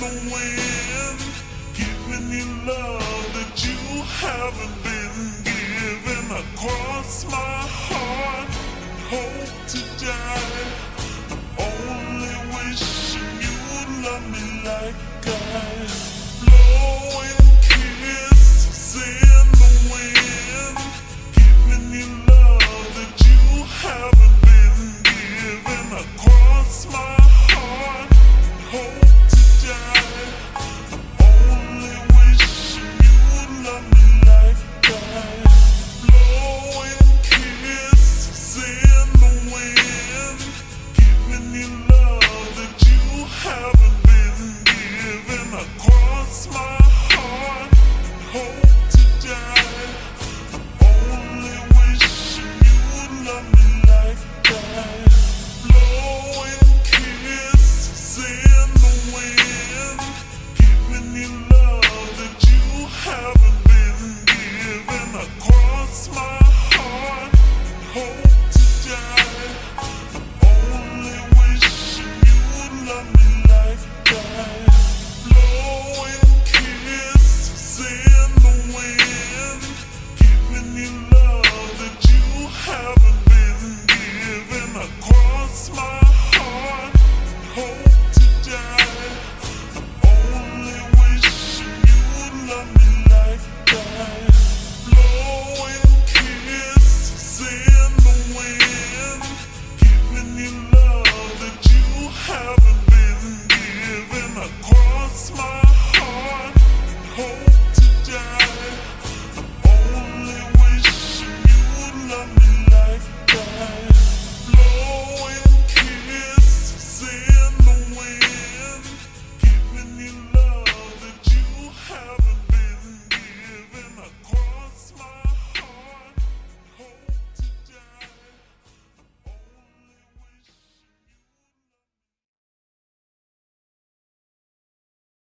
the wind, giving you love that you haven't been given. I cross my heart and hope to die. I'm only wishing you would love me like I blowing